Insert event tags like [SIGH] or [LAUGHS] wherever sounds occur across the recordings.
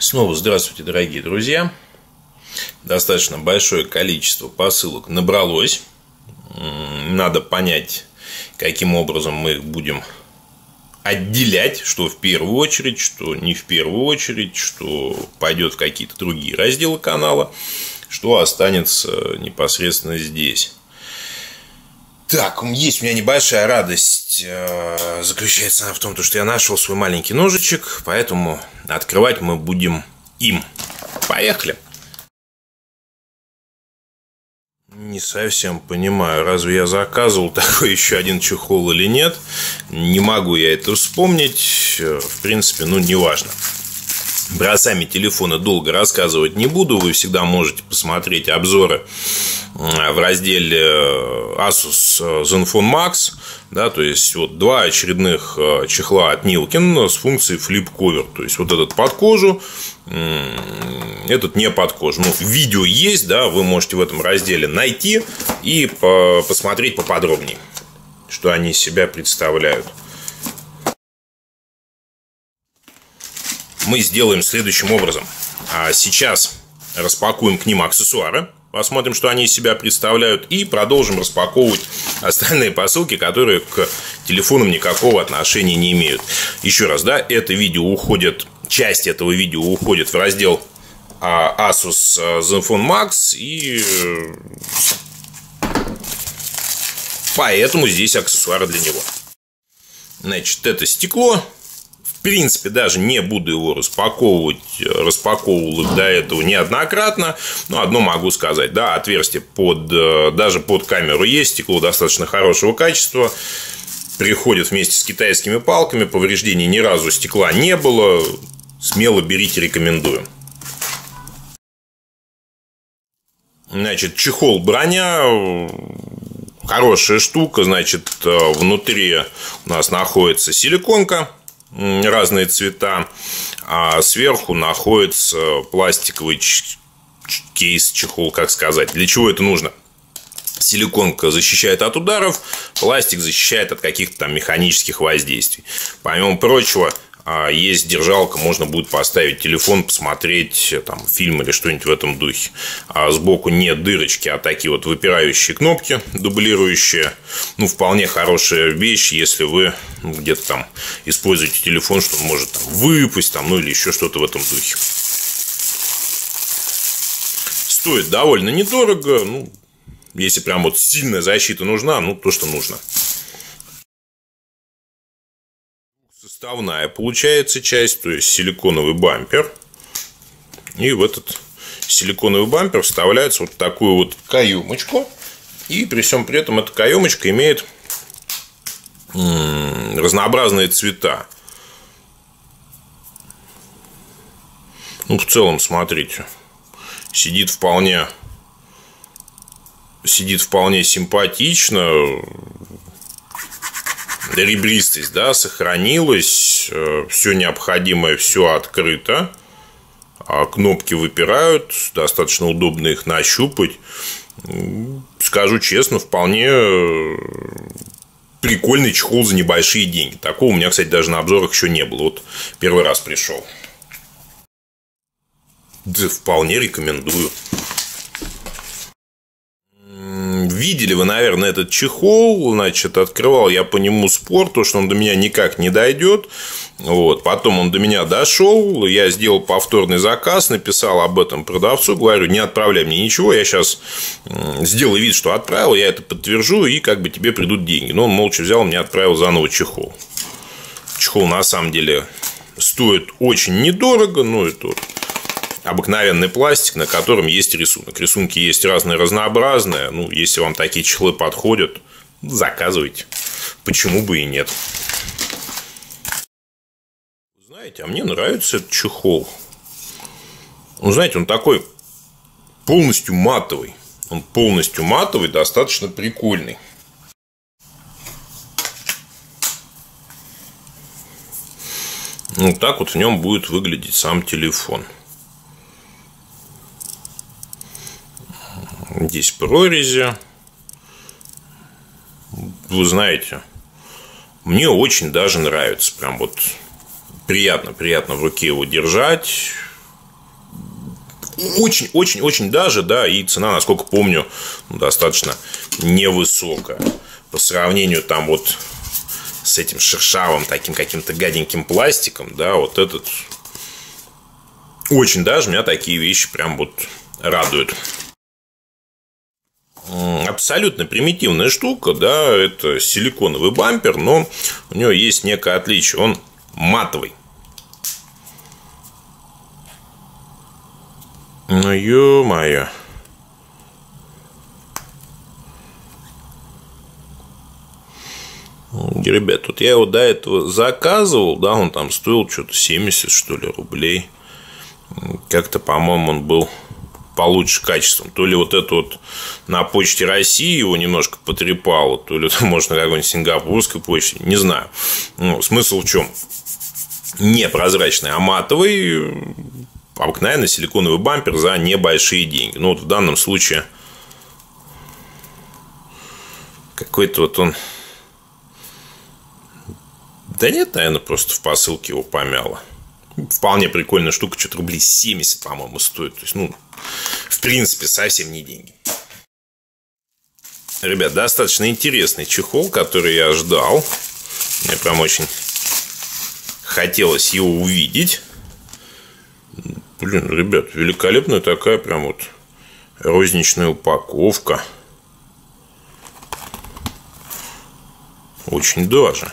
Снова здравствуйте, дорогие друзья. Достаточно большое количество посылок набралось. Надо понять, каким образом мы их будем отделять, что в первую очередь, что не в первую очередь, что пойдет в какие-то другие разделы канала, что останется непосредственно здесь. Так, есть у меня небольшая радость. Э, заключается она в том, что я нашел свой маленький ножичек, поэтому открывать мы будем им. Поехали! Не совсем понимаю, разве я заказывал [LAUGHS] такой еще один чехол или нет. Не могу я это вспомнить. Э, в принципе, ну, неважно. Про сами телефоны долго рассказывать не буду. Вы всегда можете посмотреть обзоры в разделе э, Asus э, Zenfone Max. Да, то есть вот два очередных э, чехла от Nilkin с функцией Flip Cover. То есть вот этот под кожу, этот не под кожу. Ну, видео есть, да, вы можете в этом разделе найти и посмотреть поподробнее, что они из себя представляют. мы сделаем следующим образом. А сейчас распакуем к ним аксессуары, посмотрим, что они из себя представляют, и продолжим распаковывать остальные посылки, которые к телефонам никакого отношения не имеют. Еще раз, да, это видео уходит, часть этого видео уходит в раздел а, Asus Zenfone Max, и э, поэтому здесь аксессуары для него. Значит, это стекло, в принципе, даже не буду его распаковывать, распаковывал их до этого неоднократно, но одно могу сказать, да, отверстие под, э, даже под камеру есть, стекло достаточно хорошего качества, приходит вместе с китайскими палками, повреждений ни разу стекла не было, смело берите, рекомендую. Значит, чехол броня, хорошая штука, значит, э, внутри у нас находится силиконка, разные цвета, а сверху находится пластиковый кейс, чехол, как сказать. Для чего это нужно? Силиконка защищает от ударов, пластик защищает от каких-то там механических воздействий. Помимо прочего, а есть держалка, можно будет поставить телефон, посмотреть э, там фильм или что-нибудь в этом духе. А сбоку нет дырочки, а такие вот выпирающие кнопки, дублирующие. Ну, вполне хорошая вещь, если вы ну, где-то там используете телефон, что он может там выпасть, там, ну или еще что-то в этом духе. Стоит довольно недорого, ну, если прям вот сильная защита нужна, ну, то, что нужно. Составная получается часть, то есть силиконовый бампер. И в этот силиконовый бампер вставляется вот такую вот каемочку. И при всем при этом эта каемочка имеет разнообразные цвета. Ну, в целом, смотрите, сидит вполне сидит вполне симпатично, ребристость, да, сохранилась, э, все необходимое, все открыто, а кнопки выпирают, достаточно удобно их нащупать. Скажу честно, вполне э, прикольный чехол за небольшие деньги. Такого у меня, кстати, даже на обзорах еще не было. Вот первый раз пришел. Да, вполне рекомендую. Видели вы, наверное, этот чехол, значит, открывал я по нему спор, то, что он до меня никак не дойдет. Вот. Потом он до меня дошел, я сделал повторный заказ, написал об этом продавцу, говорю, не отправляй мне ничего, я сейчас сделаю вид, что отправил, я это подтвержу, и как бы тебе придут деньги. Но он молча взял, мне отправил заново чехол. Чехол на самом деле стоит очень недорого, ну, это обыкновенный пластик, на котором есть рисунок. Рисунки есть разные, разнообразные. Ну, если вам такие чехлы подходят, заказывайте. Почему бы и нет? Знаете, а мне нравится этот чехол. Ну, знаете, он такой полностью матовый. Он полностью матовый, достаточно прикольный. Ну, так вот в нем будет выглядеть сам телефон. Здесь прорези. Вы знаете, мне очень даже нравится. Прям вот приятно, приятно в руке его держать. очень-очень-очень даже, да, и цена, насколько помню, ну, достаточно невысокая. По сравнению там вот с этим шершавым таким каким-то гаденьким пластиком, да, вот этот очень даже меня такие вещи прям вот радуют. Абсолютно примитивная штука, да, это силиконовый бампер, но у него есть некое отличие, он матовый. Ну, ё-моё. Ребят, тут я его до этого заказывал, да, он там стоил что-то 70, что ли, рублей. Как-то, по-моему, он был получше качеством. То ли вот это вот на почте России его немножко потрепало, то ли, [LAUGHS] может, на какой-нибудь сингапурской почте, не знаю. Ну, смысл в чем? Не прозрачный, а матовый, обыкновенный силиконовый бампер за небольшие деньги. Ну, вот в данном случае какой-то вот он... Да нет, наверное, просто в посылке его помяло. Вполне прикольная штука, что-то рублей 70, по-моему, стоит. То есть, ну, в принципе, совсем не деньги. Ребят, достаточно интересный чехол, который я ждал. Мне прям очень хотелось его увидеть. Блин, ребят, великолепная такая прям вот розничная упаковка. Очень даже.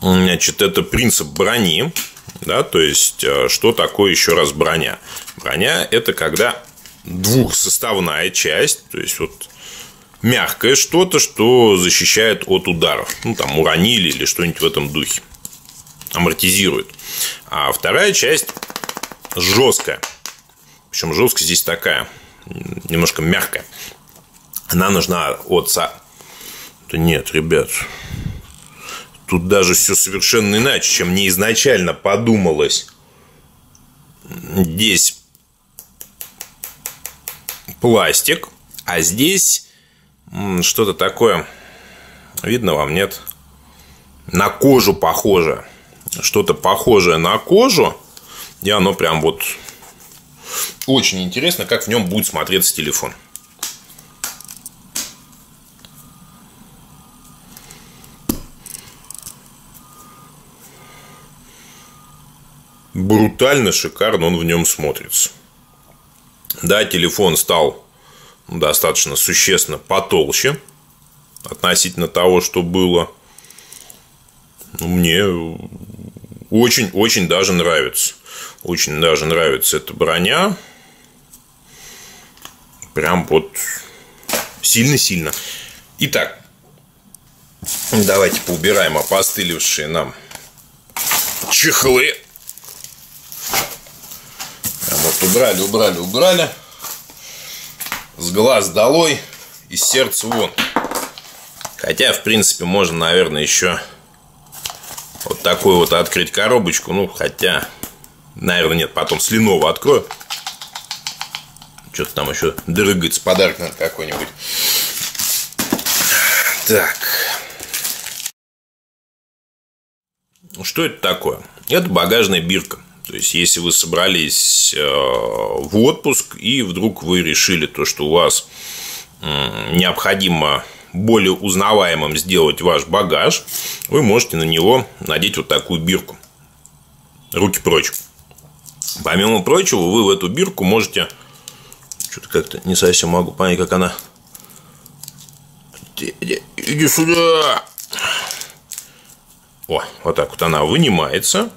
Значит, это принцип брони. Да, то есть, э, что такое еще раз броня? Броня – это когда двухсоставная часть, то есть, вот мягкое что-то, что защищает от ударов. Ну, там, уронили или что-нибудь в этом духе. Амортизирует. А вторая часть жесткая. Причем жесткость здесь такая, немножко мягкая. Она нужна от... Да нет, ребят, Тут даже все совершенно иначе, чем мне изначально подумалось. Здесь пластик, а здесь что-то такое. Видно вам, нет? На кожу похоже. Что-то похожее на кожу. И оно прям вот очень интересно, как в нем будет смотреться телефон. Брутально шикарно он в нем смотрится. Да, телефон стал достаточно существенно потолще относительно того, что было. Мне очень-очень даже нравится. Очень даже нравится эта броня. Прям вот сильно-сильно. Итак, давайте поубираем опостылевшие нам чехлы. Вот убрали, убрали, убрали. С глаз долой, из сердца вон. Хотя, в принципе, можно, наверное, еще вот такую вот открыть коробочку. Ну, хотя, наверное, нет. Потом с открою. Что-то там еще дрыгается. Подарок надо какой-нибудь. Так. Что это такое? Это багажная бирка. То есть, если вы собрались э, в отпуск и вдруг вы решили то, что у вас необходимо более узнаваемым сделать ваш багаж, вы можете на него надеть вот такую бирку. Руки прочь. Помимо прочего, вы в эту бирку можете... Что-то как-то не совсем могу понять, как она... Иди сюда! О, вот так вот она вынимается.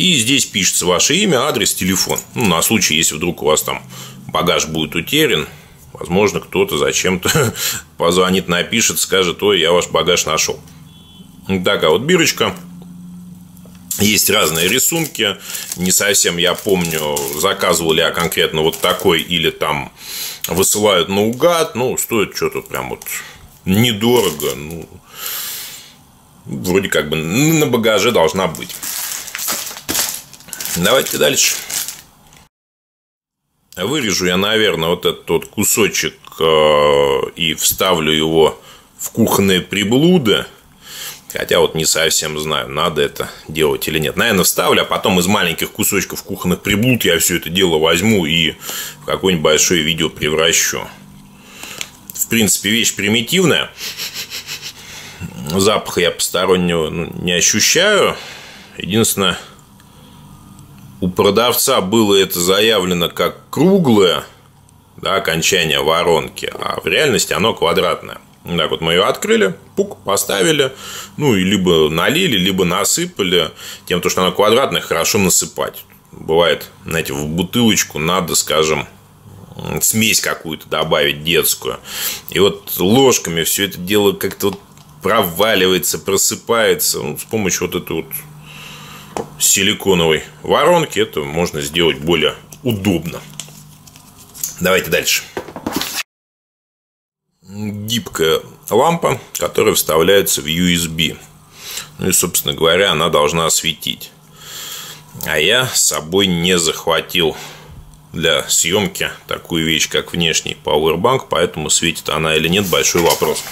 И здесь пишется ваше имя, адрес, телефон. Ну, на случай, если вдруг у вас там багаж будет утерян, возможно, кто-то зачем-то [LAUGHS] позвонит, напишет, скажет, ой, я ваш багаж нашел. Такая вот бирочка. Есть разные рисунки. Не совсем я помню, заказывал ли я конкретно вот такой или там высылают наугад. Ну, стоит что-то прям вот недорого. Ну, вроде как бы на багаже должна быть. Давайте дальше. Вырежу я, наверное, вот этот вот кусочек э, и вставлю его в кухонные приблуды. Хотя вот не совсем знаю, надо это делать или нет. Наверное, вставлю, а потом из маленьких кусочков кухонных приблуд я все это дело возьму и в какое-нибудь большое видео превращу. В принципе, вещь примитивная. Запаха я постороннего ну, не ощущаю. Единственное, у продавца было это заявлено как круглое да, окончание воронки, а в реальности оно квадратное. Так вот мы ее открыли, пук, поставили, ну и либо налили, либо насыпали. Тем, то, что она квадратная, хорошо насыпать. Бывает, знаете, в бутылочку надо, скажем, смесь какую-то добавить детскую. И вот ложками все это дело как-то вот проваливается, просыпается. Ну, с помощью вот этой вот силиконовой воронки это можно сделать более удобно. Давайте дальше гибкая лампа, которая вставляется в USB. Ну и, собственно говоря, она должна светить. А я с собой не захватил для съемки такую вещь, как внешний Powerbank, поэтому светит она или нет, большой вопрос.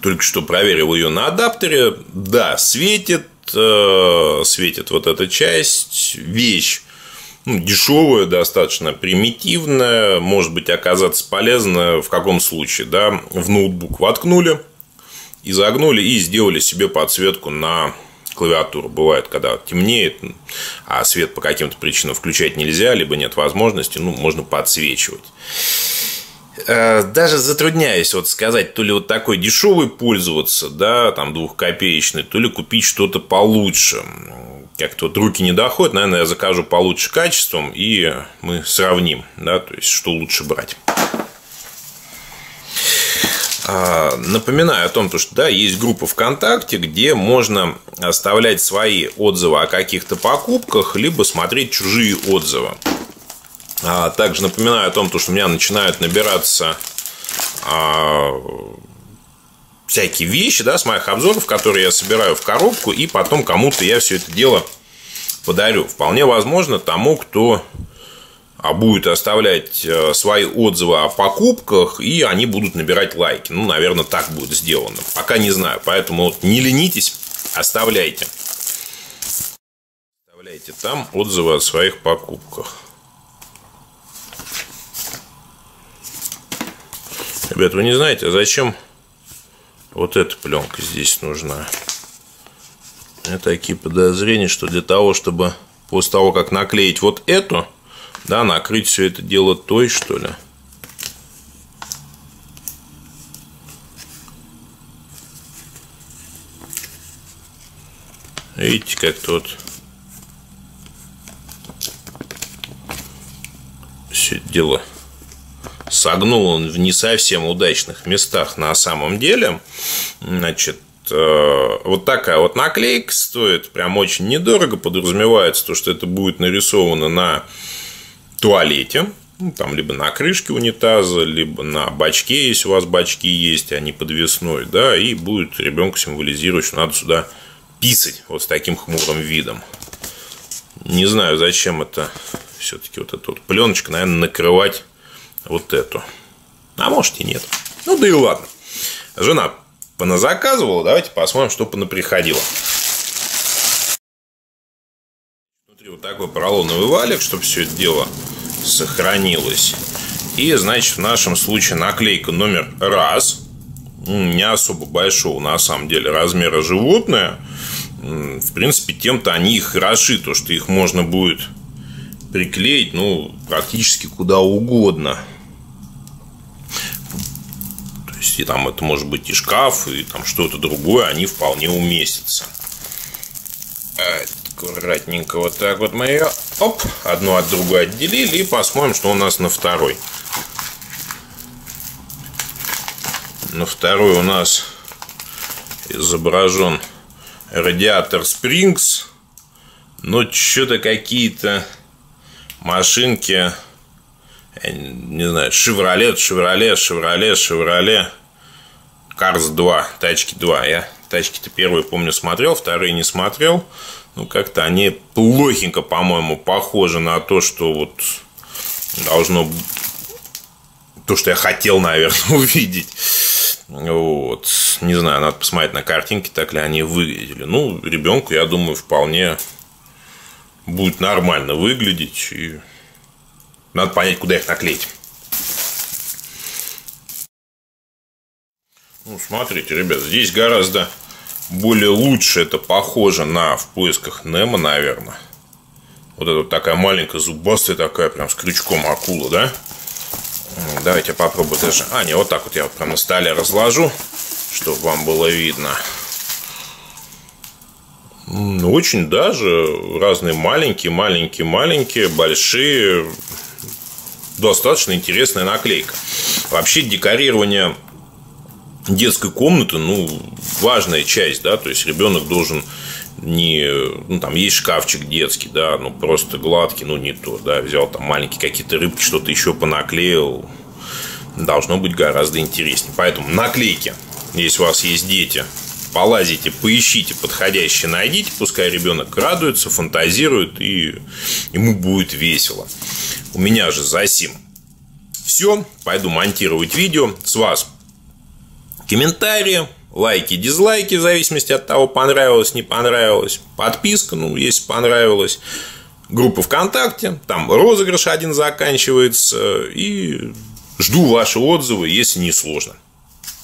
Только что проверил ее на адаптере. Да, светит, светит вот эта часть. Вещь ну, дешевая, достаточно примитивная, может быть оказаться полезна в каком случае, да, в ноутбук воткнули, изогнули и сделали себе подсветку на клавиатуру. Бывает, когда темнеет, а свет по каким-то причинам включать нельзя, либо нет возможности, ну, можно подсвечивать. Э, даже затрудняюсь вот сказать, то ли вот такой дешевый пользоваться, да, там двухкопеечный, то ли купить что-то получше как-то вот руки не доходят, наверное, я закажу получше качеством, и мы сравним, да, то есть, что лучше брать. А, напоминаю о том, что да, есть группа ВКонтакте, где можно оставлять свои отзывы о каких-то покупках, либо смотреть чужие отзывы. А также напоминаю о том, что у меня начинают набираться а, всякие вещи, да, с моих обзоров, которые я собираю в коробку, и потом кому-то я все это дело подарю. Вполне возможно тому, кто а, будет оставлять э, свои отзывы о покупках, и они будут набирать лайки. Ну, наверное, так будет сделано. Пока не знаю. Поэтому вот не ленитесь, оставляйте. Оставляйте там отзывы о своих покупках. Ребят, вы не знаете, а зачем вот эта пленка здесь нужна. У меня такие подозрения, что для того, чтобы после того, как наклеить вот эту, да, накрыть все это дело той, что ли. Видите, как тут все дело согнул он в не совсем удачных местах на самом деле. Значит, э, вот такая вот наклейка стоит прям очень недорого. Подразумевается то, что это будет нарисовано на туалете. Ну, там либо на крышке унитаза, либо на бачке, если у вас бачки есть, а подвесной, да, и будет ребенку символизировать, что надо сюда писать вот с таким хмурым видом. Не знаю, зачем это все-таки вот эта вот пленочка, наверное, накрывать вот эту. А может и нет. Ну да и ладно. Жена поназаказывала. Давайте посмотрим, что понаприходило. Внутри вот такой поролоновый валик, чтобы все это дело сохранилось. И, значит, в нашем случае наклейка номер раз. Не особо большого, на самом деле, размера животное. В принципе, тем-то они и хороши, то, что их можно будет приклеить, ну, практически куда угодно. То есть, и там это может быть и шкаф, и там что-то другое, они вполне уместятся. Аккуратненько вот так вот мы ее, оп, одну от другой отделили и посмотрим, что у нас на второй. На второй у нас изображен радиатор Springs, но что-то какие-то машинки, не знаю, Шевроле, Шевроле, Шевроле, Шевроле, Карс 2, тачки 2. Я тачки-то первые, помню, смотрел, вторые не смотрел. Ну, как-то они плохенько, по-моему, похожи на то, что вот должно то, что я хотел, наверное, [LAUGHS] увидеть. Вот. Не знаю, надо посмотреть на картинки, так ли они выглядели. Ну, ребенку, я думаю, вполне будет нормально выглядеть. И надо понять, куда их наклеить. Ну, смотрите, ребят, здесь гораздо более лучше это похоже на в поисках Немо, наверное. Вот это вот такая маленькая зубастая такая, прям с крючком акула, да? Давайте попробую даже... А, не, вот так вот я вот прям на столе разложу, чтобы вам было видно. Очень даже разные маленькие, маленькие, маленькие, большие. Достаточно интересная наклейка. Вообще декорирование детской комнаты, ну, важная часть, да, то есть ребенок должен не, ну, там есть шкафчик детский, да, ну, просто гладкий, ну, не то, да, взял там маленькие какие-то рыбки, что-то еще понаклеил, должно быть гораздо интереснее. Поэтому наклейки, если у вас есть дети, полазите, поищите подходящие, найдите, пускай ребенок радуется, фантазирует, и ему будет весело. У меня же за сим все, пойду монтировать видео. С вас комментарии, лайки, дизлайки, в зависимости от того, понравилось, не понравилось. Подписка, ну, если понравилось. Группа ВКонтакте, там розыгрыш один заканчивается. И жду ваши отзывы, если не сложно.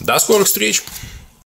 До скорых встреч!